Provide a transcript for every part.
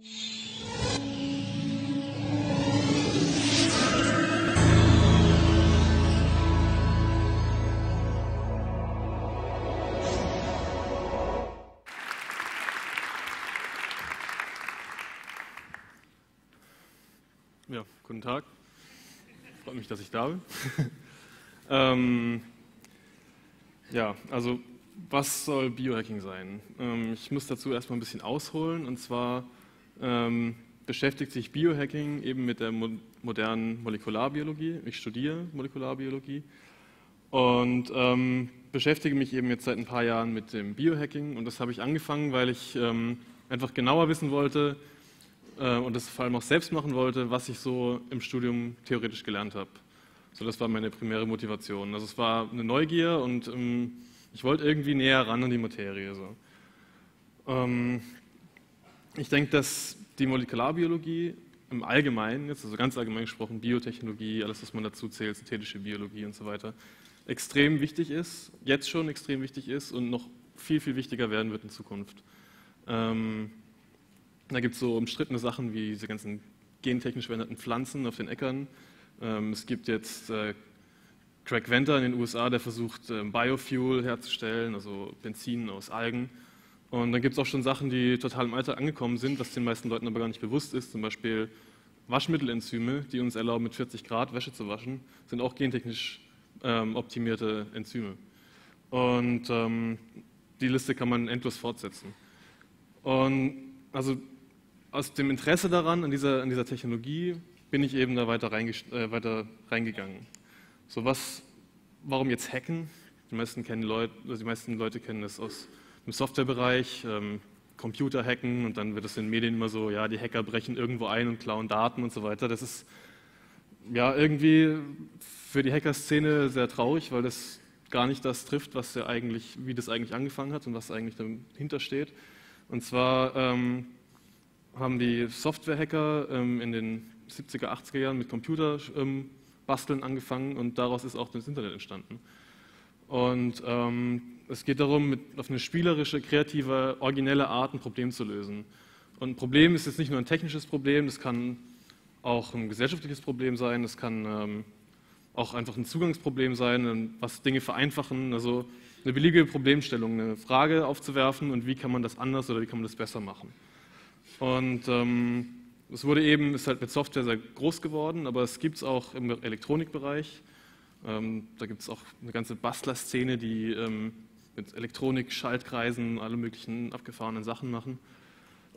Ja, guten Tag. Freut mich, dass ich da bin. ähm, ja, also was soll Biohacking sein? Ähm, ich muss dazu erstmal ein bisschen ausholen. Und zwar ähm, beschäftigt sich Biohacking eben mit der mo modernen Molekularbiologie. Ich studiere Molekularbiologie und ähm, beschäftige mich eben jetzt seit ein paar Jahren mit dem Biohacking. Und das habe ich angefangen, weil ich ähm, einfach genauer wissen wollte, äh, und das vor allem auch selbst machen wollte, was ich so im Studium theoretisch gelernt habe. So, das war meine primäre Motivation. Also es war eine Neugier und ähm, ich wollte irgendwie näher ran an die Materie. So. Ähm, ich denke, dass die Molekularbiologie im Allgemeinen, jetzt also ganz allgemein gesprochen, Biotechnologie, alles, was man dazu zählt, synthetische Biologie und so weiter, extrem wichtig ist, jetzt schon extrem wichtig ist und noch viel, viel wichtiger werden wird in Zukunft. Ähm, da gibt es so umstrittene Sachen wie diese ganzen gentechnisch veränderten Pflanzen auf den Äckern. Ähm, es gibt jetzt äh, Craig Venter in den USA, der versucht, äh, Biofuel herzustellen, also Benzin aus Algen. Und dann gibt es auch schon Sachen, die total im Alltag angekommen sind, was den meisten Leuten aber gar nicht bewusst ist. Zum Beispiel Waschmittelenzyme, die uns erlauben, mit 40 Grad Wäsche zu waschen, sind auch gentechnisch ähm, optimierte Enzyme. Und ähm, die Liste kann man endlos fortsetzen. Und also aus dem Interesse daran, an dieser, an dieser Technologie, bin ich eben da weiter, äh, weiter reingegangen. So was, warum jetzt hacken? Die meisten, Leute, also die meisten Leute kennen das aus dem Softwarebereich, ähm, Computer hacken und dann wird es in den Medien immer so, ja, die Hacker brechen irgendwo ein und klauen Daten und so weiter. Das ist ja irgendwie für die Hacker-Szene sehr traurig, weil das gar nicht das trifft, was ja eigentlich, wie das eigentlich angefangen hat und was eigentlich dahinter steht. Und zwar ähm, haben die Software-Hacker ähm, in den 70er, 80er Jahren mit Computerbasteln ähm, angefangen und daraus ist auch das Internet entstanden. Und ähm, es geht darum, mit, auf eine spielerische, kreative, originelle Art ein Problem zu lösen. Und ein Problem ist jetzt nicht nur ein technisches Problem, das kann auch ein gesellschaftliches Problem sein, das kann ähm, auch einfach ein Zugangsproblem sein, was Dinge vereinfachen. Also eine beliebige Problemstellung, eine Frage aufzuwerfen und wie kann man das anders oder wie kann man das besser machen. Und ähm, es wurde eben, ist halt mit Software sehr groß geworden, aber es gibt es auch im Elektronikbereich. Ähm, da gibt es auch eine ganze Bastler-Szene, die ähm, mit Elektronik, Schaltkreisen, alle möglichen abgefahrenen Sachen machen.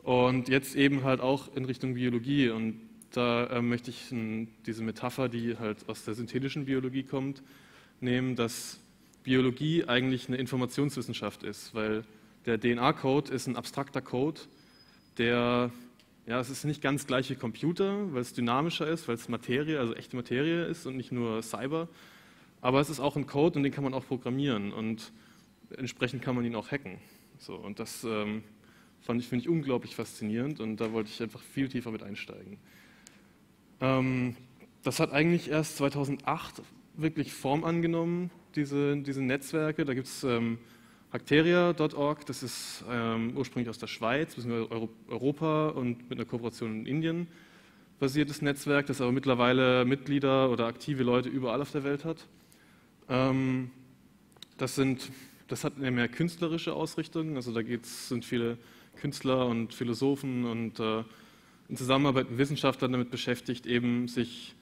Und jetzt eben halt auch in Richtung Biologie. Und da äh, möchte ich n, diese Metapher, die halt aus der synthetischen Biologie kommt, nehmen, dass Biologie eigentlich eine Informationswissenschaft ist, weil der DNA-Code ist ein abstrakter Code, der, ja, es ist nicht ganz gleich wie Computer, weil es dynamischer ist, weil es Materie, also echte Materie ist und nicht nur Cyber. Aber es ist auch ein Code und den kann man auch programmieren und entsprechend kann man ihn auch hacken. So, und das ähm, fand ich, finde ich unglaublich faszinierend und da wollte ich einfach viel tiefer mit einsteigen. Ähm, das hat eigentlich erst 2008 wirklich Form angenommen, diese, diese Netzwerke. Da gibt es ähm, Bacteria.org, das ist ähm, ursprünglich aus der Schweiz, bzw. Europa und mit einer Kooperation in Indien basiertes Netzwerk, das aber mittlerweile Mitglieder oder aktive Leute überall auf der Welt hat. Ähm, das, sind, das hat eine mehr künstlerische Ausrichtung, also da geht's, sind viele Künstler und Philosophen und äh, in Zusammenarbeit mit Wissenschaftlern damit beschäftigt, eben sich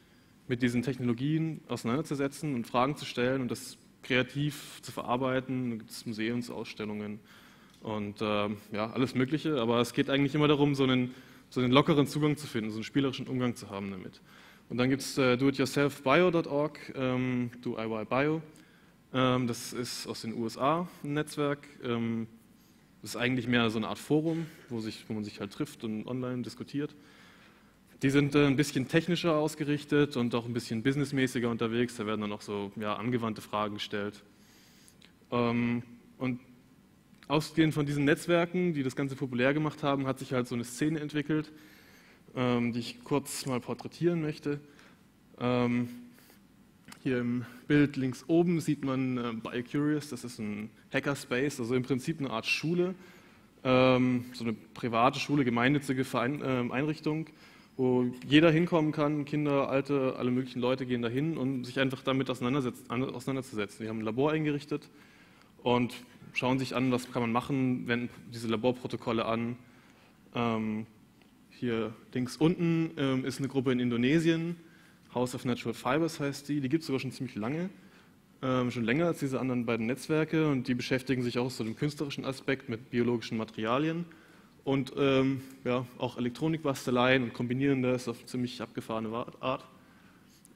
mit diesen Technologien auseinanderzusetzen und Fragen zu stellen und das kreativ zu verarbeiten. Da gibt es Museumsausstellungen und äh, ja, alles Mögliche. Aber es geht eigentlich immer darum, so einen, so einen lockeren Zugang zu finden, so einen spielerischen Umgang zu haben damit. Und dann gibt es äh, doityourselfbio.org, ähm, DoIYBio. Ähm, das ist aus den USA ein Netzwerk. Ähm, das ist eigentlich mehr so eine Art Forum, wo, sich, wo man sich halt trifft und online diskutiert. Die sind äh, ein bisschen technischer ausgerichtet und auch ein bisschen businessmäßiger unterwegs. Da werden dann auch so ja, angewandte Fragen gestellt. Ähm, und ausgehend von diesen Netzwerken, die das Ganze populär gemacht haben, hat sich halt so eine Szene entwickelt, die ich kurz mal porträtieren möchte. Ähm, hier im Bild links oben sieht man äh, BioCurious, das ist ein Hackerspace, also im Prinzip eine Art Schule, ähm, so eine private Schule, gemeinnützige Verein, äh, Einrichtung, wo jeder hinkommen kann, Kinder, Alte, alle möglichen Leute gehen dahin, um sich einfach damit auseinanderzusetzen. Die haben ein Labor eingerichtet und schauen sich an, was kann man machen, wenden diese Laborprotokolle an. Ähm, hier links unten ähm, ist eine Gruppe in Indonesien, House of Natural Fibers heißt die, die gibt es sogar schon ziemlich lange, ähm, schon länger als diese anderen beiden Netzwerke und die beschäftigen sich auch so dem künstlerischen Aspekt mit biologischen Materialien und ähm, ja, auch Elektronikbasteleien und kombinieren das auf ziemlich abgefahrene Art.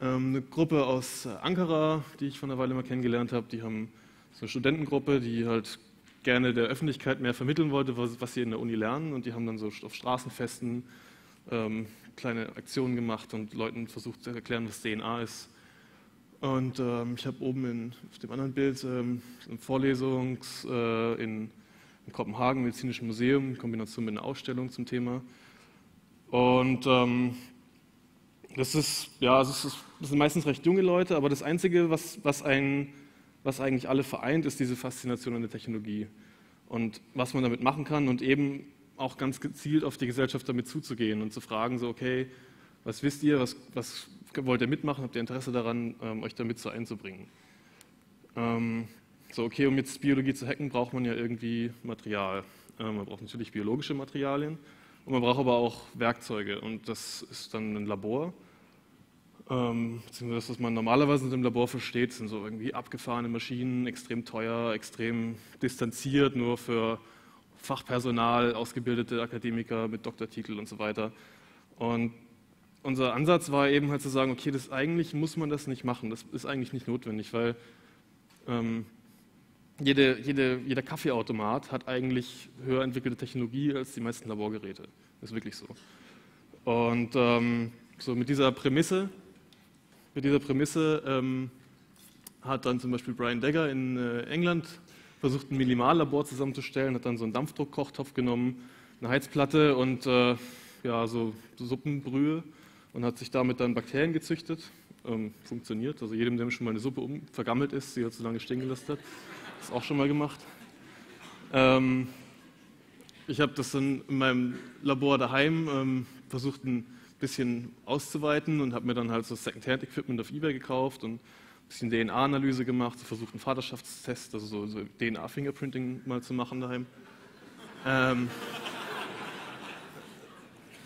Ähm, eine Gruppe aus Ankara, die ich vor einer Weile mal kennengelernt habe, die haben so eine Studentengruppe, die halt gerne der Öffentlichkeit mehr vermitteln wollte, was, was sie in der Uni lernen. Und die haben dann so auf Straßenfesten ähm, kleine Aktionen gemacht und Leuten versucht zu erklären, was DNA ist. Und ähm, ich habe oben in, auf dem anderen Bild ähm, eine Vorlesung äh, in, in, Kopenhagen, Medizinischen Museum, in Kombination mit einer Ausstellung zum Thema. Und ähm, das ist, ja, das, ist, das sind meistens recht junge Leute, aber das Einzige, was, was einen was eigentlich alle vereint, ist diese Faszination an der Technologie und was man damit machen kann und eben auch ganz gezielt auf die Gesellschaft damit zuzugehen und zu fragen, so, okay, was wisst ihr, was, was wollt ihr mitmachen, habt ihr Interesse daran, ähm, euch damit so einzubringen? Ähm, so, okay, um jetzt Biologie zu hacken, braucht man ja irgendwie Material. Ähm, man braucht natürlich biologische Materialien und man braucht aber auch Werkzeuge und das ist dann ein Labor ähm, beziehungsweise das, was man normalerweise im Labor versteht, sind so irgendwie abgefahrene Maschinen, extrem teuer, extrem distanziert, nur für Fachpersonal, ausgebildete Akademiker mit Doktortitel und so weiter. Und unser Ansatz war eben halt zu sagen, okay, das eigentlich muss man das nicht machen, das ist eigentlich nicht notwendig, weil ähm, jede, jede, jeder Kaffeeautomat hat eigentlich höher entwickelte Technologie als die meisten Laborgeräte. Das ist wirklich so. Und ähm, so mit dieser Prämisse mit dieser Prämisse ähm, hat dann zum Beispiel Brian Degger in äh, England versucht, ein Minimallabor zusammenzustellen, hat dann so einen Dampfdruckkochtopf genommen, eine Heizplatte und äh, ja, so, Suppenbrühe und hat sich damit dann Bakterien gezüchtet. Ähm, funktioniert. Also jedem, dem schon mal eine Suppe um, vergammelt ist, sie hat so lange stehen gelassen hat, ist auch schon mal gemacht. Ähm, ich habe das dann in meinem Labor daheim ähm, versucht, ein bisschen auszuweiten und habe mir dann halt so Second-Hand-Equipment auf Ebay gekauft und ein bisschen DNA-Analyse gemacht, versucht einen Vaterschaftstest, also so, so DNA-Fingerprinting mal zu machen daheim. Ähm.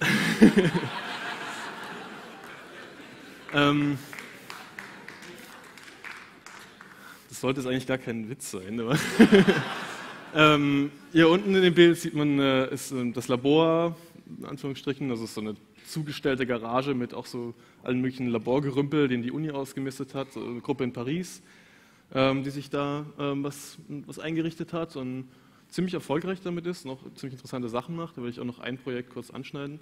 ähm. Das sollte jetzt eigentlich gar kein Witz sein, aber ähm, hier unten in dem Bild sieht man äh, ist, äh, das Labor, in Anführungsstrichen, das ist so eine zugestellte Garage mit auch so allen möglichen Laborgerümpel, den die Uni ausgemistet hat, so eine Gruppe in Paris, ähm, die sich da ähm, was, was eingerichtet hat und ziemlich erfolgreich damit ist, noch ziemlich interessante Sachen macht. Da will ich auch noch ein Projekt kurz anschneiden.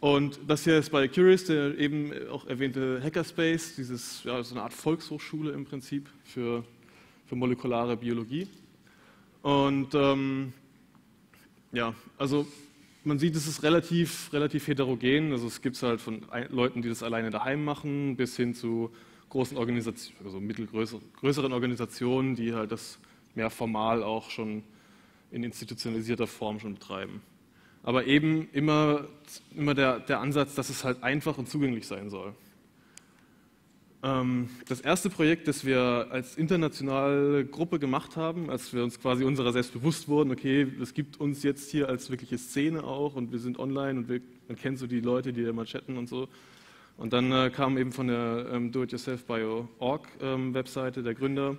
Und das hier ist bei Curious, der eben auch erwähnte Hackerspace, dieses, ja, so eine Art Volkshochschule im Prinzip für, für molekulare Biologie. Und ähm, ja, also man sieht, es ist relativ, relativ heterogen. Also es gibt halt von Leuten, die das alleine daheim machen, bis hin zu großen Organisationen, also mittelgrößeren Organisationen, die halt das mehr formal auch schon in institutionalisierter Form schon betreiben. Aber eben immer, immer der, der Ansatz, dass es halt einfach und zugänglich sein soll. Ähm, das erste Projekt, das wir als internationale Gruppe gemacht haben, als wir uns quasi unserer selbst bewusst wurden, okay, es gibt uns jetzt hier als wirkliche Szene auch und wir sind online und wir, man kennt so die Leute, die da mal chatten und so. Und dann äh, kam eben von der ähm, Do-it-yourself-bio.org ähm, der Gründer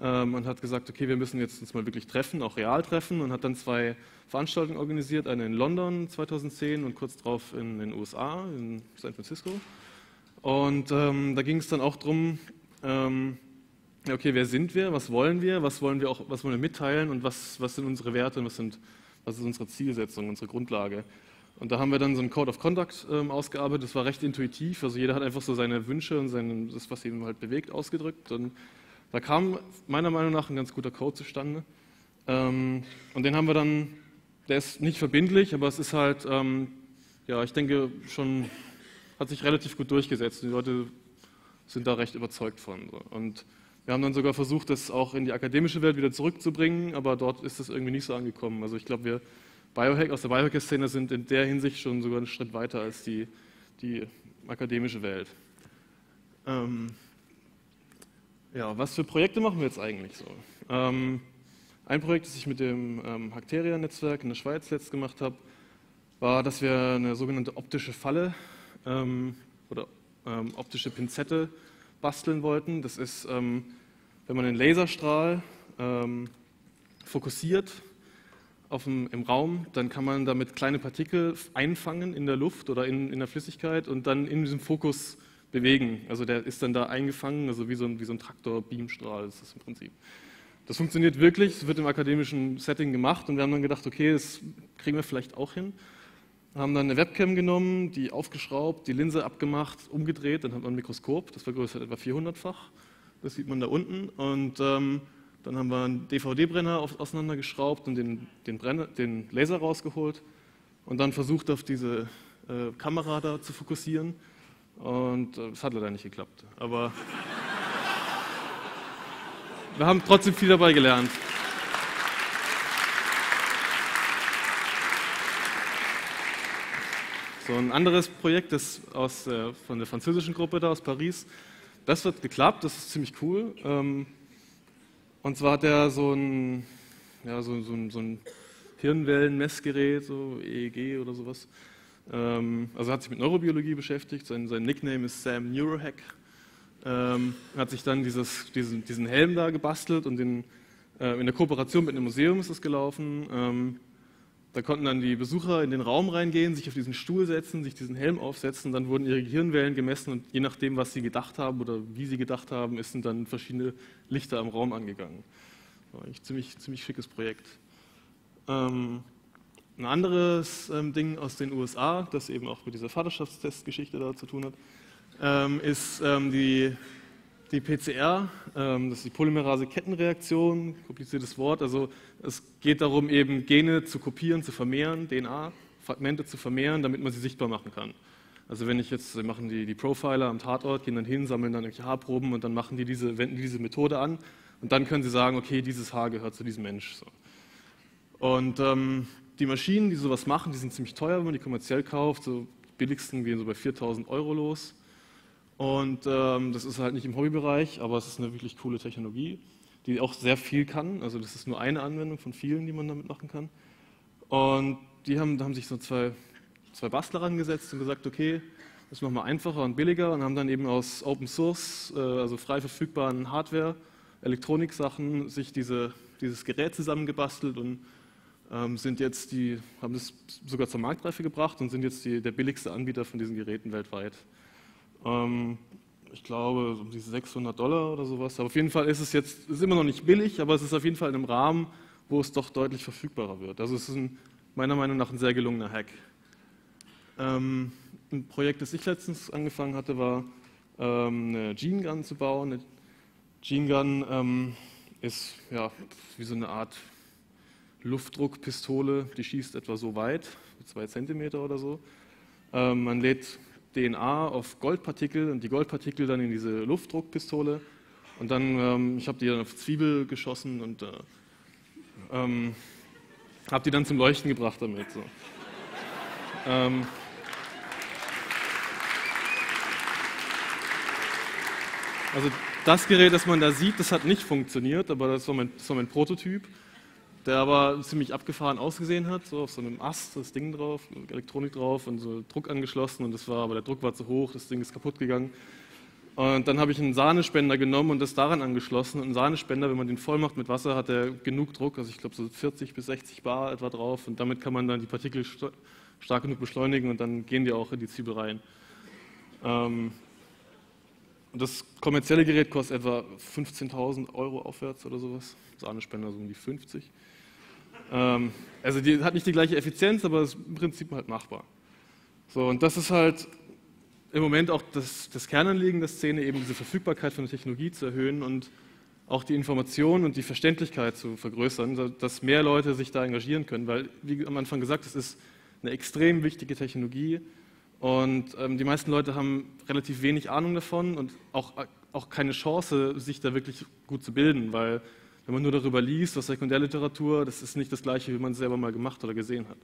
ähm, und hat gesagt, okay, wir müssen jetzt uns mal wirklich treffen, auch real treffen und hat dann zwei Veranstaltungen organisiert, eine in London 2010 und kurz darauf in den USA, in San Francisco. Und ähm, da ging es dann auch darum, ähm, okay, wer sind wir, was wollen wir, was wollen wir auch, was wollen wir mitteilen und was, was sind unsere Werte und was, sind, was ist unsere Zielsetzung, unsere Grundlage. Und da haben wir dann so einen Code of Conduct ähm, ausgearbeitet, das war recht intuitiv, also jeder hat einfach so seine Wünsche und seine, das, was ihn halt bewegt, ausgedrückt. Und da kam meiner Meinung nach ein ganz guter Code zustande. Ähm, und den haben wir dann, der ist nicht verbindlich, aber es ist halt, ähm, ja, ich denke schon hat sich relativ gut durchgesetzt. Die Leute sind da recht überzeugt von. Und Wir haben dann sogar versucht, das auch in die akademische Welt wieder zurückzubringen, aber dort ist das irgendwie nicht so angekommen. Also ich glaube, wir Biohack, aus der Biohacker-Szene sind in der Hinsicht schon sogar einen Schritt weiter als die, die akademische Welt. Ähm, ja, was für Projekte machen wir jetzt eigentlich so? Ähm, ein Projekt, das ich mit dem ähm, Hakteria-Netzwerk in der Schweiz letzt gemacht habe, war, dass wir eine sogenannte optische Falle ähm, oder ähm, optische Pinzette basteln wollten. Das ist, ähm, wenn man einen Laserstrahl ähm, fokussiert auf dem, im Raum, dann kann man damit kleine Partikel einfangen in der Luft oder in, in der Flüssigkeit und dann in diesem Fokus bewegen. Also der ist dann da eingefangen, also wie so ein, wie so ein Traktor-Beamstrahl ist das im Prinzip. Das funktioniert wirklich, es wird im akademischen Setting gemacht und wir haben dann gedacht, okay, das kriegen wir vielleicht auch hin haben dann eine Webcam genommen, die aufgeschraubt, die Linse abgemacht, umgedreht, dann hat man ein Mikroskop, das vergrößert etwa 400-fach, das sieht man da unten. Und ähm, dann haben wir einen DVD-Brenner auseinandergeschraubt und den, den, Brenner, den, Laser rausgeholt und dann versucht, auf diese äh, Kamera da zu fokussieren. Und es äh, hat leider nicht geklappt. Aber wir haben trotzdem viel dabei gelernt. So ein anderes Projekt das aus, äh, von der französischen Gruppe da aus Paris, das wird geklappt, das ist ziemlich cool. Ähm, und zwar hat er so ein, ja, so, so so ein Hirnwellenmessgerät, so EEG oder sowas. Ähm, also hat sich mit Neurobiologie beschäftigt, sein, sein Nickname ist Sam Neurohack. Ähm, hat sich dann dieses, diesen, diesen Helm da gebastelt und den, äh, in der Kooperation mit einem Museum ist das gelaufen. Ähm, da konnten dann die Besucher in den Raum reingehen, sich auf diesen Stuhl setzen, sich diesen Helm aufsetzen, dann wurden ihre Gehirnwellen gemessen und je nachdem, was sie gedacht haben oder wie sie gedacht haben, sind dann verschiedene Lichter im Raum angegangen. War eigentlich ziemlich, ziemlich schickes Projekt. Ähm, ein anderes ähm, Ding aus den USA, das eben auch mit dieser Vaterschaftstestgeschichte da zu tun hat, ähm, ist ähm, die die PCR, ähm, das ist die Polymerase-Kettenreaktion, kompliziertes Wort. Also es geht darum, eben Gene zu kopieren, zu vermehren, DNA-Fragmente zu vermehren, damit man sie sichtbar machen kann. Also wenn ich jetzt, machen die, die Profiler am Tatort, gehen dann hin, sammeln dann irgendwelche Haarproben und dann machen die diese, wenden die diese Methode an und dann können sie sagen, okay, dieses Haar gehört zu diesem Mensch. So. Und ähm, die Maschinen, die sowas machen, die sind ziemlich teuer, wenn man die kommerziell kauft. So billigsten gehen so bei 4000 Euro los. Und ähm, das ist halt nicht im Hobbybereich, aber es ist eine wirklich coole Technologie, die auch sehr viel kann. Also das ist nur eine Anwendung von vielen, die man damit machen kann. Und die haben, haben sich so zwei, zwei Bastler rangesetzt und gesagt, okay, das machen wir einfacher und billiger und haben dann eben aus Open Source, äh, also frei verfügbaren Hardware, Elektroniksachen, sich diese, dieses Gerät zusammengebastelt und ähm, sind jetzt die, haben das sogar zur Marktreife gebracht und sind jetzt die, der billigste Anbieter von diesen Geräten weltweit. Ähm, ich glaube, um diese 600 Dollar oder sowas. Aber auf jeden Fall ist es jetzt, ist immer noch nicht billig, aber es ist auf jeden Fall in einem Rahmen, wo es doch deutlich verfügbarer wird. Also es ist ein, meiner Meinung nach ein sehr gelungener Hack. Ähm, ein Projekt, das ich letztens angefangen hatte, war ähm, eine Gene Gun zu bauen. Eine Gene Gun ähm, ist ja, wie so eine Art Luftdruckpistole, die schießt etwa so weit, zwei Zentimeter oder so. Ähm, man lädt DNA auf Goldpartikel und die Goldpartikel dann in diese Luftdruckpistole. Und dann, ähm, ich habe die dann auf Zwiebel geschossen und äh, ähm, habe die dann zum Leuchten gebracht damit. So. ähm, also das Gerät, das man da sieht, das hat nicht funktioniert, aber das war mein, das war mein Prototyp der aber ziemlich abgefahren ausgesehen hat, so auf so einem Ast, das Ding drauf, Elektronik drauf und so Druck angeschlossen und das war, aber der Druck war zu hoch, das Ding ist kaputt gegangen. Und dann habe ich einen Sahnespender genommen und das daran angeschlossen. Und ein Sahnespender, wenn man den voll macht mit Wasser, hat er genug Druck, also ich glaube so 40 bis 60 Bar etwa drauf. Und damit kann man dann die Partikel stark genug beschleunigen und dann gehen die auch in die Zwiebel rein. Ähm, und das kommerzielle Gerät kostet etwa 15.000 Euro aufwärts oder sowas. Sahnespender so um die 50. Ähm, also die hat nicht die gleiche Effizienz, aber ist im Prinzip halt machbar. So, und das ist halt im Moment auch das, das Kernanliegen der Szene, eben diese Verfügbarkeit von Technologie zu erhöhen und auch die Information und die Verständlichkeit zu vergrößern, dass mehr Leute sich da engagieren können, weil, wie am Anfang gesagt, es ist eine extrem wichtige Technologie und ähm, die meisten Leute haben relativ wenig Ahnung davon und auch auch keine Chance, sich da wirklich gut zu bilden, weil wenn man nur darüber liest, aus Sekundärliteratur, das ist nicht das Gleiche, wie man es selber mal gemacht oder gesehen hat.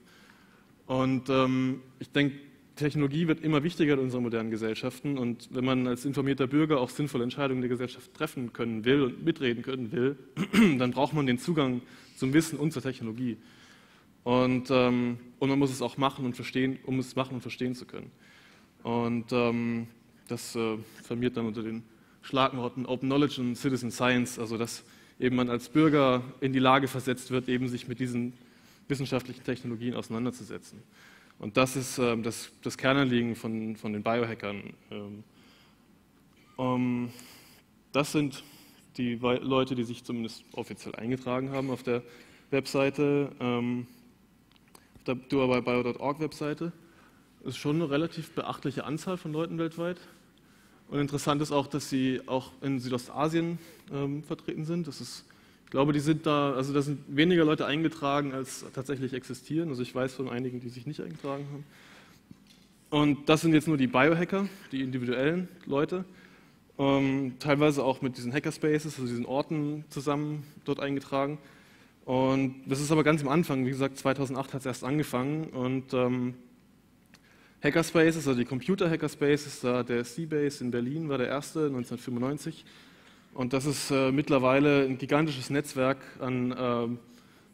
Und ähm, ich denke, Technologie wird immer wichtiger in unseren modernen Gesellschaften und wenn man als informierter Bürger auch sinnvolle Entscheidungen der Gesellschaft treffen können will und mitreden können will, dann braucht man den Zugang zum Wissen und zur Technologie. Und, ähm, und man muss es auch machen und verstehen, um es machen und verstehen zu können. Und ähm, das äh, firmiert dann unter den Schlagworten Open Knowledge und Citizen Science, also dass eben man als Bürger in die Lage versetzt wird, eben sich mit diesen wissenschaftlichen Technologien auseinanderzusetzen. Und das ist äh, das, das, Kernanliegen von, von den Biohackern. Ähm, um, das sind die Leute, die sich zumindest offiziell eingetragen haben auf der Webseite, ähm, auf der duawaybio.org-Webseite. ist schon eine relativ beachtliche Anzahl von Leuten weltweit. Und interessant ist auch, dass sie auch in Südostasien ähm, vertreten sind. Das ist glaube, die sind da, also da sind weniger Leute eingetragen, als tatsächlich existieren. Also ich weiß von einigen, die sich nicht eingetragen haben. Und das sind jetzt nur die Biohacker, die individuellen Leute. Ähm, teilweise auch mit diesen Hackerspaces, also diesen Orten zusammen dort eingetragen. Und das ist aber ganz am Anfang, wie gesagt, 2008 hat es erst angefangen. Und ähm, Hackerspaces, also die Computer-Hackerspaces, der C-Base in Berlin war der erste, 1995. Und das ist äh, mittlerweile ein gigantisches Netzwerk an äh,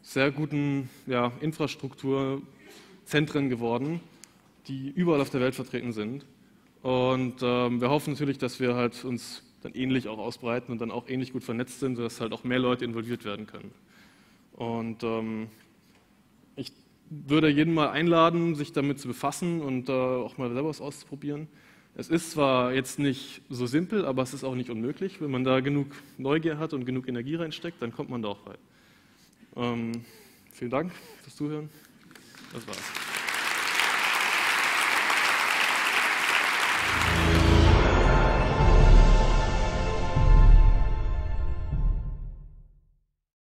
sehr guten ja, Infrastrukturzentren geworden, die überall auf der Welt vertreten sind. Und ähm, wir hoffen natürlich, dass wir halt uns dann ähnlich auch ausbreiten und dann auch ähnlich gut vernetzt sind, sodass halt auch mehr Leute involviert werden können. Und ähm, ich würde jeden mal einladen, sich damit zu befassen und äh, auch mal selber was auszuprobieren. Es ist zwar jetzt nicht so simpel, aber es ist auch nicht unmöglich. Wenn man da genug Neugier hat und genug Energie reinsteckt, dann kommt man da auch rein. Ähm, vielen Dank fürs Zuhören. Das war's.